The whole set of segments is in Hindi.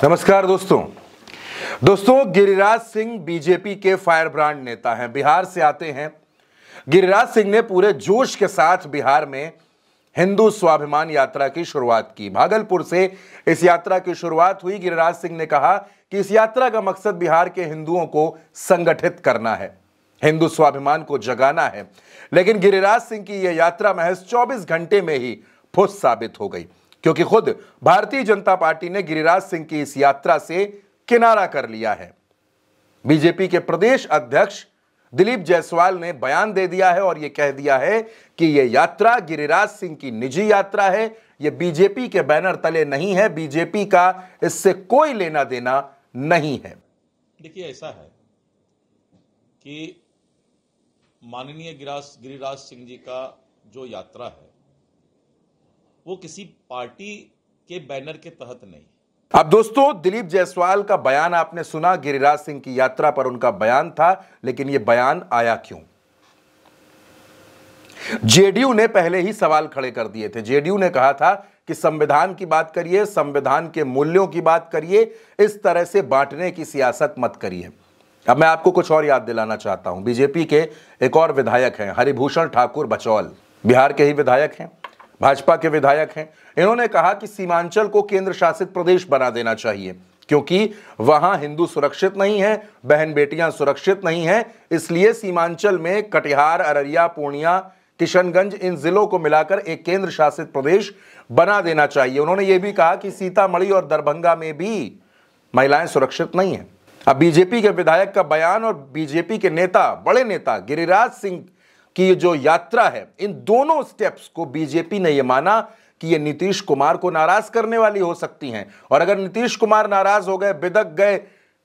नमस्कार दोस्तों। दोस्तों, गिरिराज सिंह बीजेपी के फायर ब्रांड नेता हैं, बिहार से आते हैं। गिरिराज सिंह ने पूरे जोश के साथ बिहार में हिंदू स्वाभिमान यात्रा की शुरुआत की। भागलपुर से इस यात्रा की शुरुआत हुई। गिरिराज सिंह ने कहा कि इस यात्रा का मकसद बिहार के हिंदुओं को संगठित करना है, हिंदू स्वाभिमान को जगाना है। लेकिन गिरिराज सिंह की यह यात्रा महज 24 घंटे में ही फुस साबित हो गई। क्योंकि खुद भारतीय जनता पार्टी ने गिरिराज सिंह की इस यात्रा से किनारा कर लिया है। बीजेपी के प्रदेश अध्यक्ष दिलीप जायसवाल ने बयान दे दिया है और यह कह दिया है कि यह यात्रा गिरिराज सिंह की निजी यात्रा है। यह बीजेपी के बैनर तले नहीं है। बीजेपी का इससे कोई लेना देना नहीं है। देखिए, ऐसा है कि माननीय गिरिराज सिंह जी का जो यात्रा है वो किसी पार्टी के बैनर के तहत नहीं। अब दोस्तों, दिलीप जायसवाल का बयान आपने सुना, गिरिराज सिंह की यात्रा पर उनका बयान था, लेकिन यह बयान आया क्यों? जेडीयू ने पहले ही सवाल खड़े कर दिए थे। जेडीयू ने कहा था कि संविधान की बात करिए, संविधान के मूल्यों की बात करिए, इस तरह से बांटने की सियासत मत करिए। अब मैं आपको कुछ और याद दिलाना चाहता हूँ। बीजेपी के एक और विधायक हैं, हरिभूषण ठाकुर बचौल। बिहार के ही विधायक हैं। भाजपा के विधायक हैं। इन्होंने कहा कि सीमांचल को केंद्र शासित प्रदेश बना देना चाहिए, क्योंकि वहाँ हिंदू सुरक्षित नहीं है, बहन बेटियाँ सुरक्षित नहीं है, इसलिए सीमांचल में कटिहार, अररिया, पूर्णिया, किशनगंज इन जिलों को मिलाकर एक केंद्र शासित प्रदेश बना देना चाहिए। उन्होंने ये भी कहा कि सीतामढ़ी और दरभंगा में भी महिलाएँ सुरक्षित नहीं है। अब बीजेपी के विधायक का बयान और बीजेपी के नेता, बड़े नेता गिरिराज सिंह की जो यात्रा है, इन दोनों स्टेप्स को बीजेपी ने यह माना कि ये नीतीश कुमार को नाराज़ करने वाली हो सकती हैं। और अगर नीतीश कुमार नाराज़ हो गए, बिदक गए,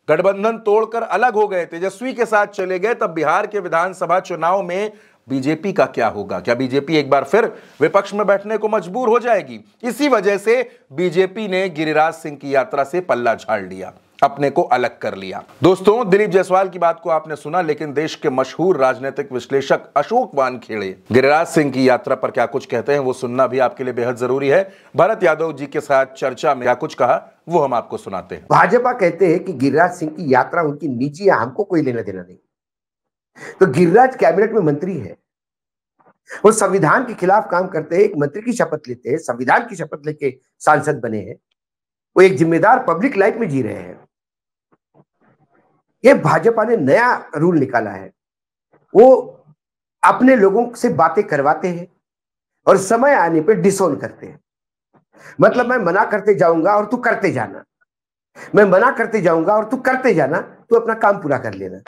गठबंधन तोड़कर अलग हो गए, तेजस्वी के साथ चले गए, तब बिहार के विधानसभा चुनाव में बीजेपी का क्या होगा? क्या बीजेपी एक बार फिर विपक्ष में बैठने को मजबूर हो जाएगी? इसी वजह से बीजेपी ने गिरिराज सिंह की यात्रा से पल्ला झाड़ लिया। अपने को अलग कर लिया। दोस्तों, दिलीप जायसवाल की बात को आपने सुना, लेकिन देश के मशहूर राजनीतिक विश्लेषक अशोक वानखेड़े। गिरिराज सिंह की यात्रा पर क्या कुछ कहते हैं, वो सुनना भी आपके लिए बेहद ज़रूरी है। भरत यादव जी के साथ चर्चा में क्या कुछ कहा, वो हम आपको सुनाते हैं। भाजपा कहते हैं कि गिरिराज सिंह की यात्रा उनकी निजी है हमको कोई लेना देना नहीं। तो गिरिराज कैबिनेट में मंत्री है। वो संविधान के खिलाफ काम करते हैं, एक मंत्री की शपथ लेते हैं, संविधान की शपथ लेके सांसद बने हैं। वो एक जिम्मेदार पब्लिक लाइफ में जी रहे हैं। ये भाजपा ने नया रूल निकाला है। वो अपने लोगों से बातें करवाते हैं और समय आने पर डिसोन करते हैं। मतलब मैं मना करते जाऊँगा और तू करते जाना। मैं मना करते जाऊँगा और तू करते जाना, तू अपना काम पूरा कर लेना।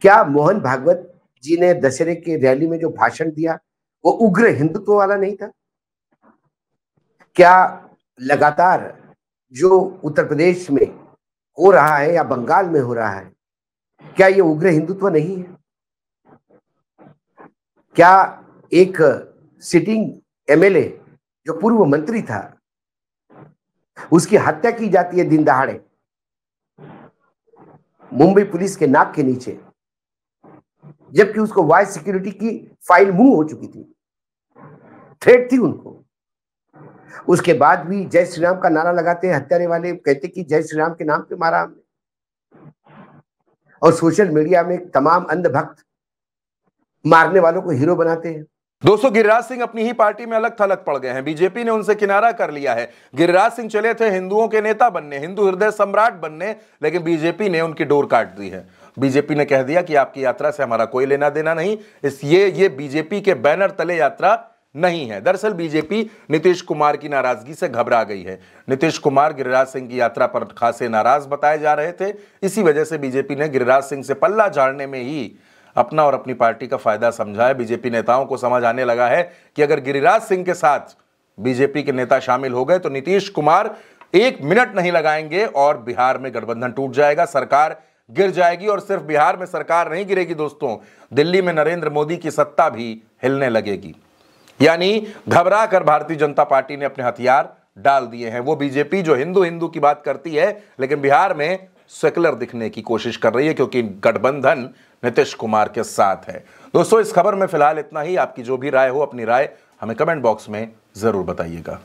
क्या मोहन भागवत जी ने दशहरे के रैली में जो भाषण दिया, वो उग्र हिंदुत्व वाला नहीं था? क्या लगातार जो उत्तर प्रदेश में हो रहा है या बंगाल में हो रहा है, क्या ये उग्र हिंदुत्व नहीं है? क्या एक सिटिंग एमएलए जो पूर्व मंत्री था, उसकी हत्या की जाती है दिन दहाड़े? मुंबई पुलिस के नाक के नीचे, जबकि उसको वाइस सिक्योरिटी की फ़ाइल मूव हो चुकी थी। थ्रेट थी उनको। उसके बाद भी जय श्री राम का नारा लगाते हैं हत्यारे वाले, कहते कि जय श्री राम के नाम पे मारा हमने। और सोशल मीडिया में तमाम अंध भक्त मारने वालों को हीरो बनाते हैं। दोस्तों, गिरिराज सिंह अपनी ही पार्टी में अलग थलग पड़ गए हैं। बीजेपी ने उनसे किनारा कर लिया है। गिरिराज सिंह चले थे हिंदुओं के नेता बनने, हिंदू हृदय सम्राट बनने, लेकिन बीजेपी ने उनकी डोर काट दी है। बीजेपी ने कह दिया कि आपकी यात्रा से हमारा कोई लेना देना नहीं। इस ये ये बीजेपी के बैनर तले यात्रा नहीं है। दरअसल बीजेपी नीतीश कुमार की नाराज़गी से घबरा गई है। नीतीश कुमार गिरिराज सिंह की यात्रा पर खासे नाराज़ बताए जा रहे थे। इसी वजह से बीजेपी ने गिरिराज सिंह से पल्ला झाड़ने में ही अपना और अपनी पार्टी का फ़ायदा समझा है बीजेपी नेताओं को समझ आने लगा है कि अगर गिरिराज सिंह के साथ बीजेपी के नेता शामिल हो गए तो नीतीश कुमार एक मिनट नहीं लगाएँगे और बिहार में गठबंधन टूट जाएगा। सरकार गिर जाएगी और सिर्फ़ बिहार में सरकार नहीं गिरेगी दोस्तों। दिल्ली में नरेंद्र मोदी की सत्ता भी हिलने लगेगी। यानी घबरा कर भारतीय जनता पार्टी ने अपने हथियार डाल दिए हैं। वो बीजेपी जो हिंदू हिंदू की बात करती है, लेकिन बिहार में सेकुलर दिखने की कोशिश कर रही है, क्योंकि गठबंधन नीतीश कुमार के साथ है। दोस्तों, इस खबर में फ़िलहाल इतना ही। आपकी जो भी राय हो, अपनी राय हमें कमेंट बॉक्स में ज़रूर बताइएगा।